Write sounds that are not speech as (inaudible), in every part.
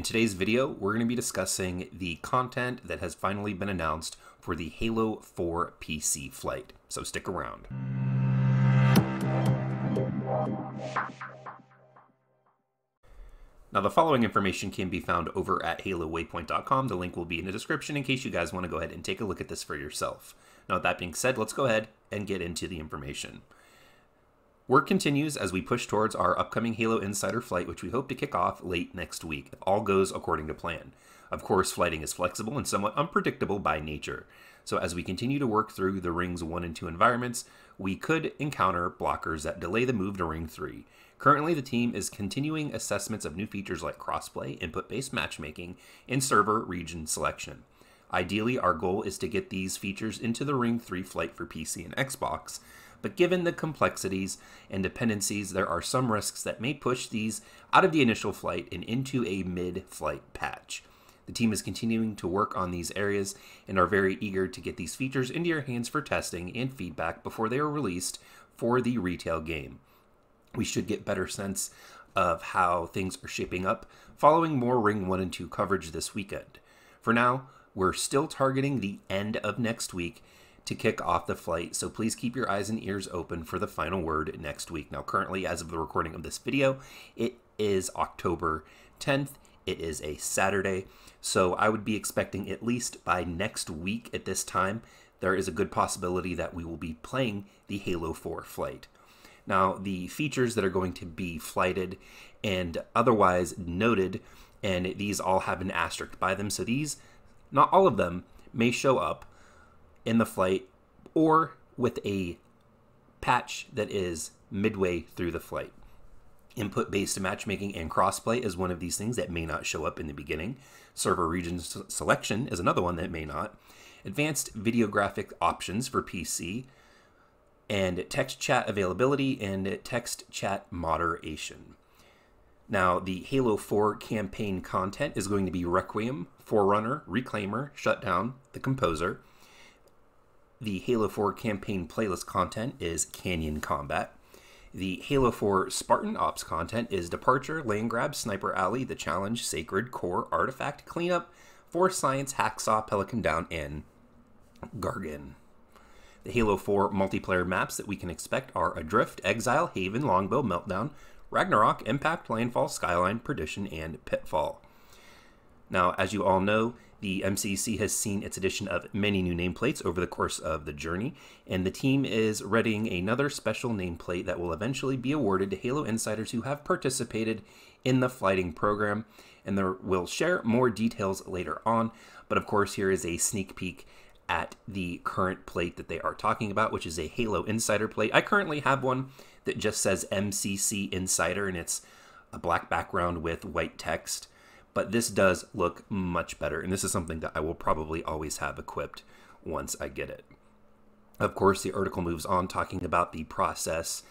In today's video, we're going to be discussing the content that has finally been announced for the Halo 4 PC flight, so stick around. Now, the following information can be found over at halowaypoint.com. The link will be in the description in case you guys want to go ahead and take a look at this for yourself. Now, with that being said, let's go ahead and get into the information. Work continues as we push towards our upcoming Halo Insider flight, which we hope to kick off late next week, if all goes according to plan. Of course, flighting is flexible and somewhat unpredictable by nature. So, as we continue to work through the Rings 1 and 2 environments, we could encounter blockers that delay the move to Ring 3. Currently, the team is continuing assessments of new features like crossplay, input based matchmaking, and server region selection. Ideally, our goal is to get these features into the Ring 3 flight for PC and Xbox, but given the complexities and dependencies, there are some risks that may push these out of the initial flight and into a mid flight patch. The team is continuing to work on these areas and are very eager to get these features into your hands for testing and feedback before they are released for the retail game. We should get better sense of how things are shaping up following more Ring 1 and 2 coverage this weekend. For now, we're still targeting the end of next week to kick off the flight, so please keep your eyes and ears open for the final word next week. Now, currently, as of the recording of this video, it is October 10th. It is a Saturday, so I would be expecting at least by next week at this time, there is a good possibility that we will be playing the Halo 4 flight. Now, the features that are going to be flighted and otherwise noted, and these all have an asterisk by them, so these, not all of them, may show up in the flight or with a patch that is midway through the flight. Input based matchmaking and crossplay is one of these things that may not show up in the beginning. Server region selection is another one that may not. Advanced videographic options for PC, and text chat availability and text chat moderation. Now, the Halo 4 campaign content is going to be Requiem, Forerunner, Reclaimer, Shutdown, The Composer, the Halo 4 campaign playlist content is Canyon Combat. The Halo 4 Spartan Ops content is Departure, Land Grab, Sniper Alley, The Challenge, Sacred, Core, Artifact, Cleanup, Force Science, Hacksaw, Pelican Down, and Gagarin. The Halo 4 multiplayer maps that we can expect are Adrift, Exile, Haven, Longbow, Meltdown, Ragnarok, Impact, Landfall, Skyline, Perdition, and Pitfall. Now, as you all know, the MCC has seen its addition of many new nameplates over the course of the journey, and the team is readying another special nameplate that will eventually be awarded to Halo insiders who have participated in the flighting program, and will share more details later on. But of course, here is a sneak peek at the current plate that they are talking about, which is a Halo Insider plate. I currently have one that just says MCC Insider, and it's a black background with white text but this does look much better, and this is something that I will probably always have equipped once I get it. Of course, the article moves on talking about the process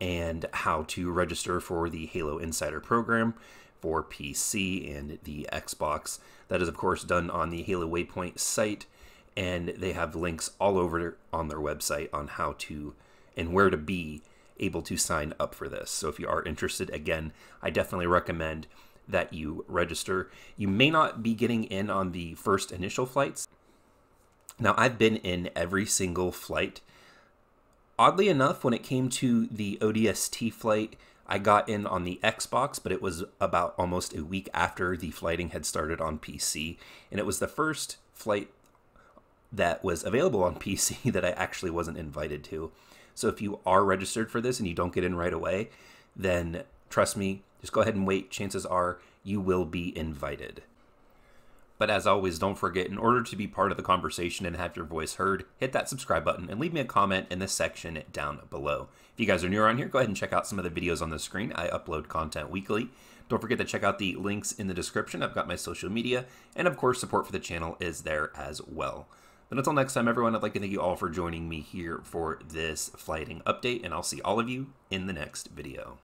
and how to register for the Halo Insider program for PC and the Xbox. That is, of course, done on the Halo Waypoint site, and they have links all over on their website on how to and where to be able to sign up for this. So if you are interested, again, I definitely recommend that you register. You may not be getting in on the first initial flights. Now, I've been in every single flight. Oddly enough, when it came to the ODST flight, I got in on the Xbox, but it was about almost a week after the flighting had started on PC. And it was the first flight that was available on (laughs) PC that I actually wasn't invited to. So if you are registered for this and you don't get in right away, then trust me, just go ahead and wait. Chances are you will be invited. But as always, don't forget, in order to be part of the conversation and have your voice heard, hit that subscribe button and leave me a comment in the section down below. If you guys are new around here, go ahead and check out some of the videos on the screen. I upload content weekly. Don't forget to check out the links in the description. I've got my social media, and of course, support for the channel is there as well. But until next time, everyone, I'd like to thank you all for joining me here for this flighting update, and I'll see all of you in the next video.